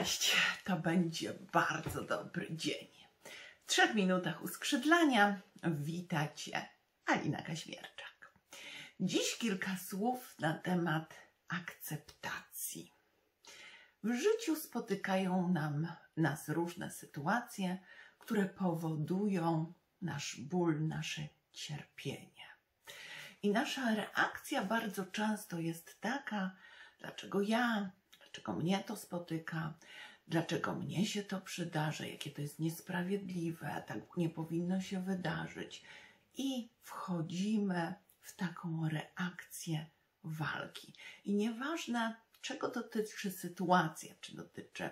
Cześć, to będzie bardzo dobry dzień. W trzech minutach uskrzydlania wita Cię Alina Kaźmierczak. Dziś kilka słów na temat akceptacji. W życiu spotykają nam, nas różne sytuacje, które powodują nasz ból, nasze cierpienie. I nasza reakcja bardzo często jest taka, dlaczego ja, dlaczego mnie to spotyka, dlaczego mnie się to przydarza, jakie to jest niesprawiedliwe, tak nie powinno się wydarzyć. I wchodzimy w taką reakcję walki. I nieważne, czego dotyczy sytuacja, czy dotyczy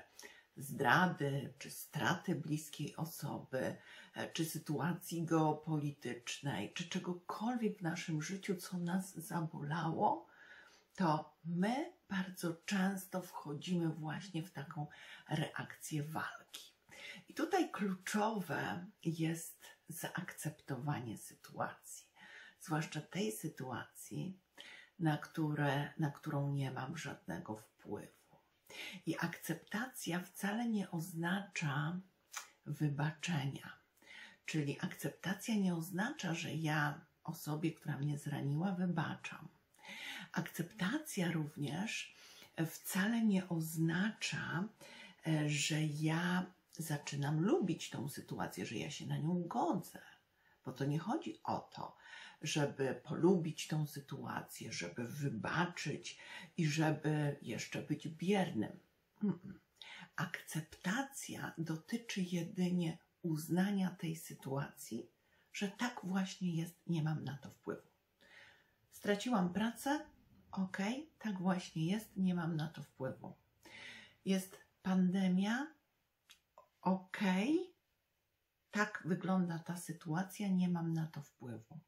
zdrady, czy straty bliskiej osoby, e, czy sytuacji geopolitycznej, czy czegokolwiek w naszym życiu, co nas zabolało, to my bardzo często wchodzimy właśnie w taką reakcję walki. I tutaj kluczowe jest zaakceptowanie sytuacji, zwłaszcza tej sytuacji, na, które, na którą nie mam żadnego wpływu. I akceptacja wcale nie oznacza wybaczenia. Czyli akceptacja nie oznacza, że ja osobie, która mnie zraniła, wybaczam. Akceptacja również wcale nie oznacza, e, że ja zaczynam lubić tą sytuację, że ja się na nią godzę. Bo to nie chodzi o to, żeby polubić tą sytuację, żeby wybaczyć i żeby jeszcze być biernym. Akceptacja dotyczy jedynie uznania tej sytuacji, że tak właśnie jest, nie mam na to wpływu. Straciłam pracę, ok, tak właśnie jest, nie mam na to wpływu. Jest pandemia, ok, tak wygląda ta sytuacja, nie mam na to wpływu.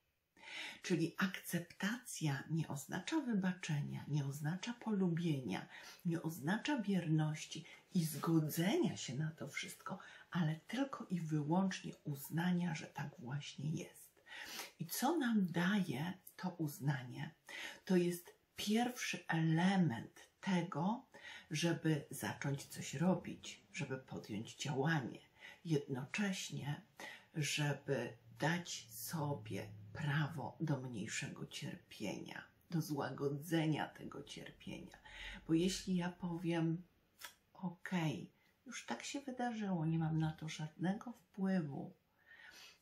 Czyli akceptacja nie oznacza wybaczenia, nie oznacza polubienia, nie oznacza bierności i zgodzenia się na to wszystko, ale tylko i wyłącznie uznania, że tak właśnie jest. I co nam daje to uznanie? To jest pierwszy element tego, żeby zacząć coś robić, żeby podjąć działanie. Jednocześnie, żeby dać sobie prawo do mniejszego cierpienia, do złagodzenia tego cierpienia. Bo jeśli ja powiem, okay, już tak się wydarzyło, nie mam na to żadnego wpływu,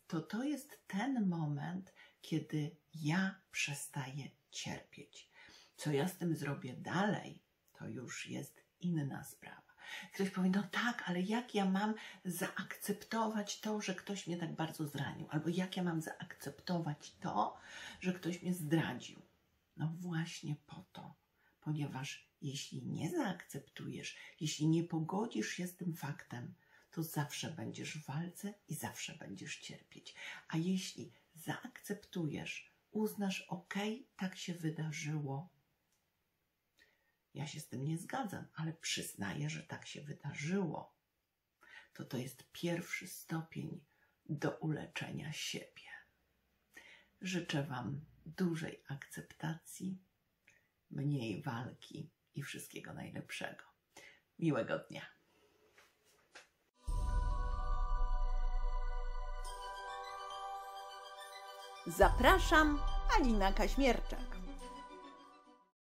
to to jest ten moment, kiedy ja przestaję cierpieć. Co ja z tym zrobię dalej, to już jest inna sprawa. Ktoś powie, no tak, ale jak ja mam zaakceptować to, że ktoś mnie tak bardzo zranił? Albo jak ja mam zaakceptować to, że ktoś mnie zdradził? No właśnie po to, ponieważ jeśli nie zaakceptujesz, jeśli nie pogodzisz się z tym faktem, to zawsze będziesz w walce i zawsze będziesz cierpieć. A jeśli zaakceptujesz, uznasz, ok, tak się wydarzyło, ja się z tym nie zgadzam, ale przyznaję, że tak się wydarzyło. To to jest pierwszy stopień do uleczenia siebie. Życzę Wam dużej akceptacji, mniej walki i wszystkiego najlepszego. Miłego dnia. Zapraszam, Alina Kaśmierczak.